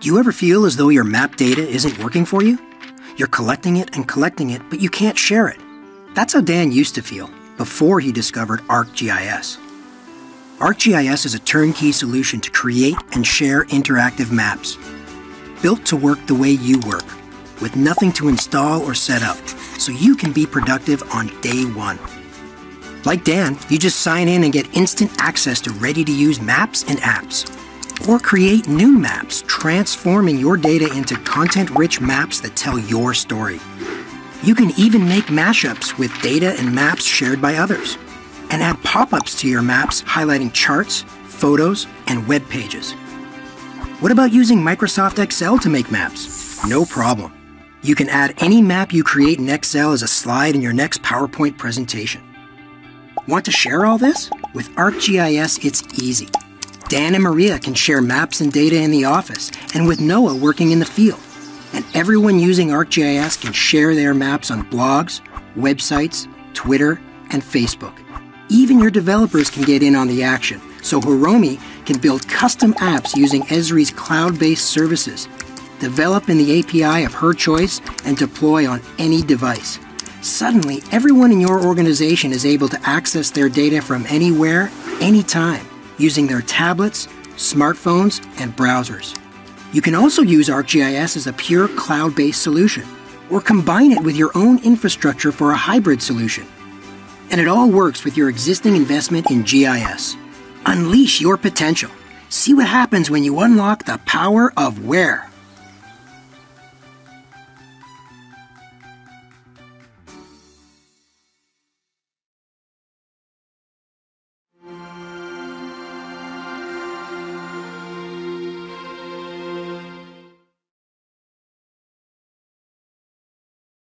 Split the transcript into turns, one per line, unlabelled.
Do you ever feel as though your map data isn't working for you? You're collecting it and collecting it, but you can't share it. That's how Dan used to feel before he discovered ArcGIS. ArcGIS is a turnkey solution to create and share interactive maps. Built to work the way you work, with nothing to install or set up, so you can be productive on day one. Like Dan, you just sign in and get instant access to ready to use maps and apps. Or create new maps, transforming your data into content rich maps that tell your story. You can even make mashups with data and maps shared by others, and add pop ups to your maps highlighting charts, photos, and web pages. What about using Microsoft Excel to make maps? No problem. You can add any map you create in Excel as a slide in your next PowerPoint presentation. Want to share all this? With ArcGIS, it's easy. Dan and Maria can share maps and data in the office, and with Noah working in the field. And everyone using ArcGIS can share their maps on blogs, websites, Twitter, and Facebook. Even your developers can get in on the action, so Hiromi can build custom apps using Esri's cloud based services, develop in the API of her choice, and deploy on any device. Suddenly, everyone in your organization is able to access their data from anywhere, anytime, using their tablets, smartphones, and browsers. You can also use ArcGIS as a pure cloud based solution, or combine it with your own infrastructure for a hybrid solution. And it all works with your existing investment in GIS. Unleash your potential. See what happens when you unlock the power of where.